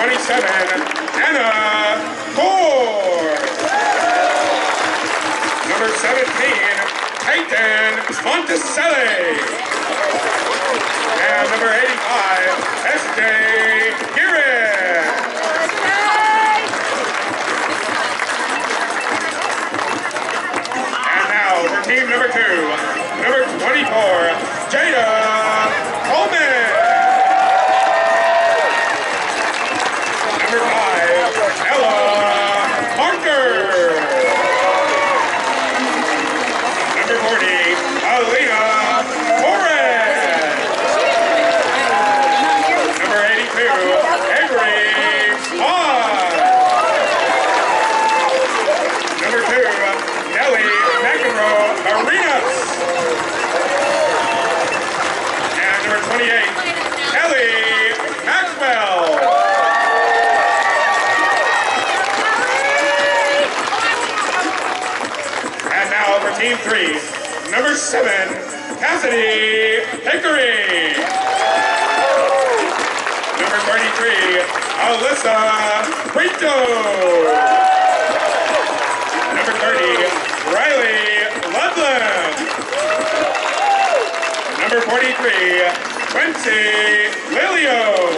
27, Anna Ford. Number 17, Paytn Monticelli. And number 85, SJ Garrett. And now for team number two, number 24, Jayda Coleman. Number five, Ella Parker. Number 40, Alynah Torres. Number 82, Avery Pond. Number two, Nelly McEnroe Arenas. And number 28, Kelly Maxwell. And now for team three, number seven, Kasidi Pickering. 33, Alyssa Brito. Number 30, Riley Ludlam. Number 43, Quincee Lilio.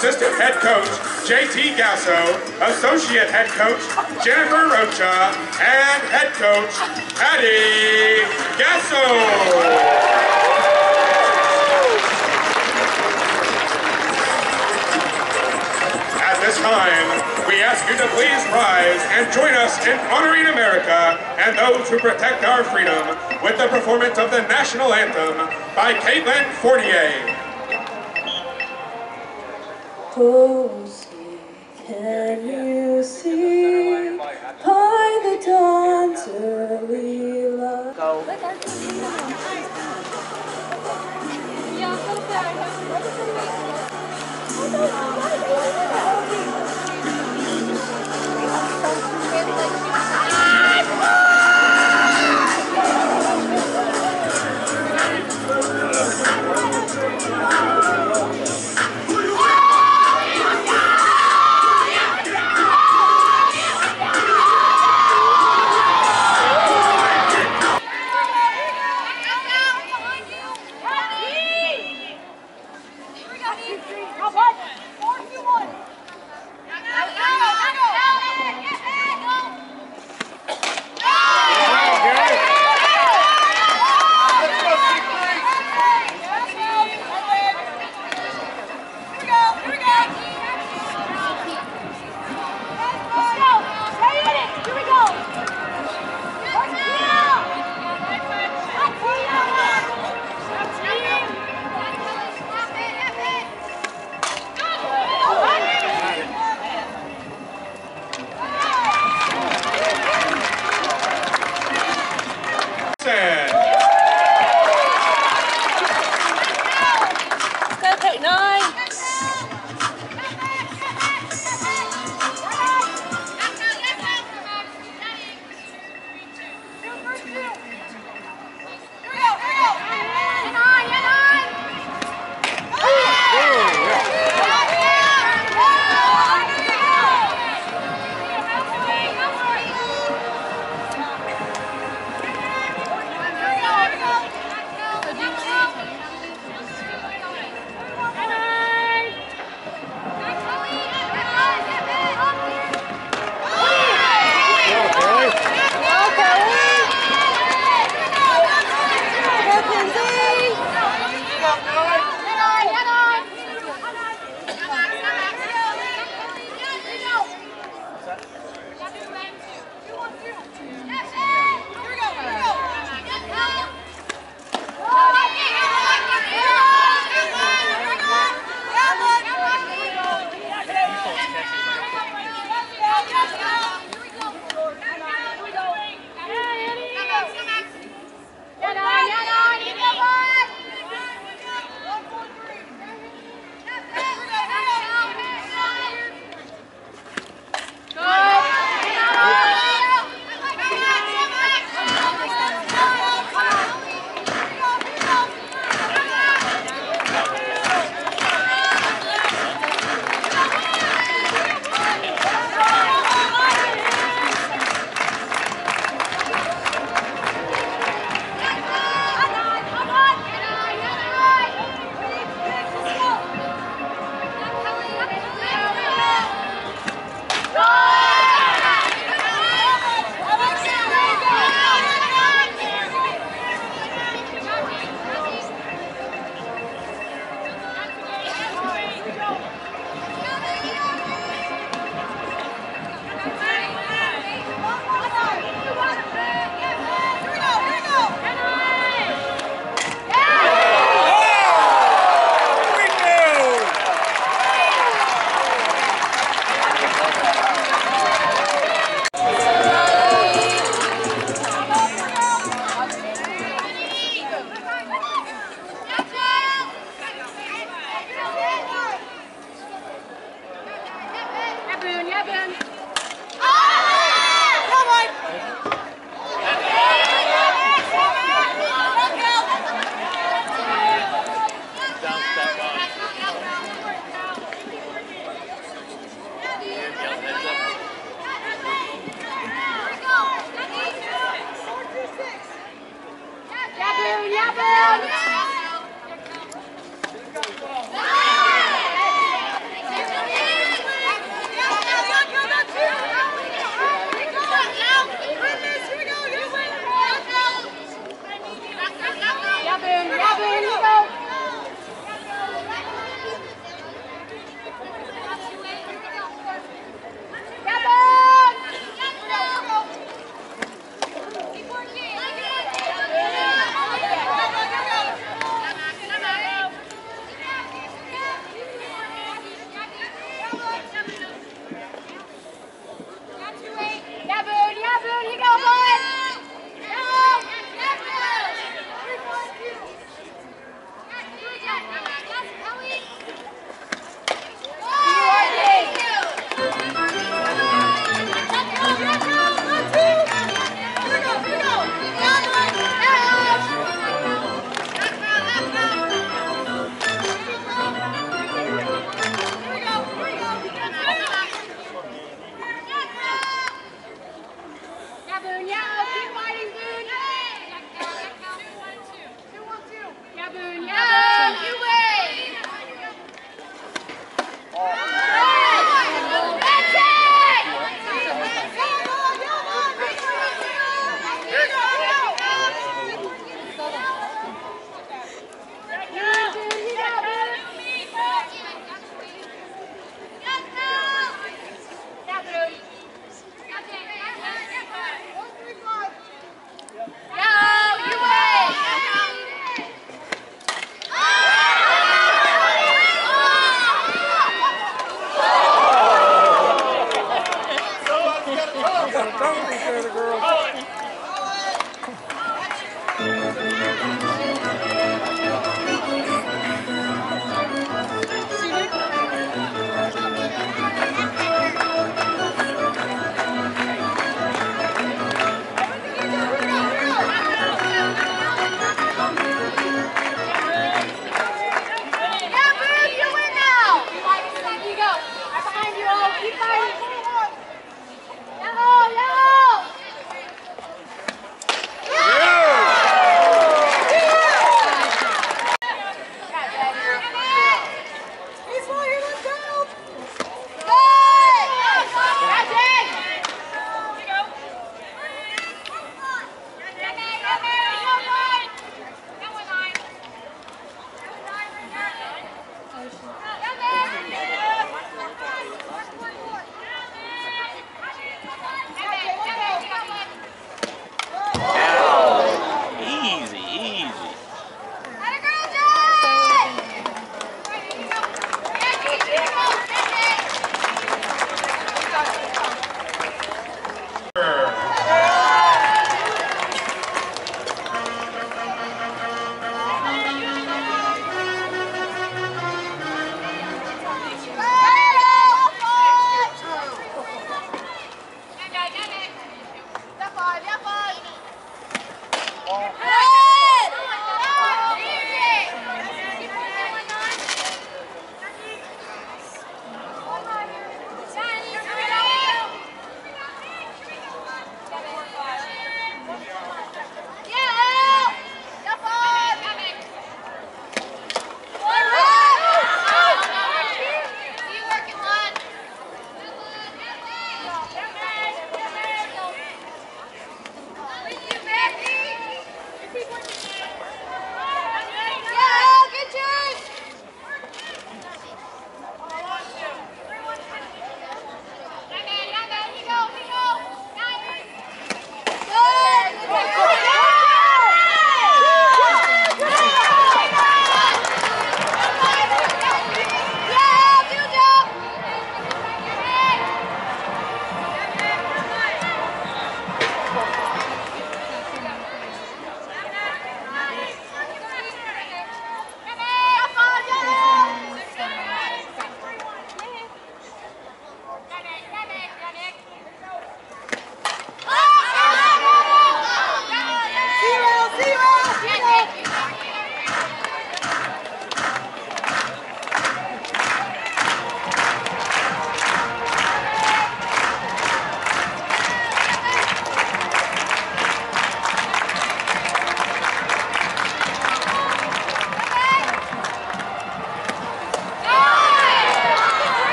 Assistant Head Coach JT Gasso, Associate Head Coach Jennifer Rocha, and Head Coach Patty Gasso. At this time, we ask you to please rise and join us in honoring America and those who protect our freedom with the performance of the national anthem by Caitlin Fortier. Oh,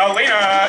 Alina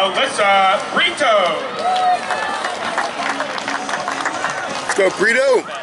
Alyssa Brito. Go, Brito.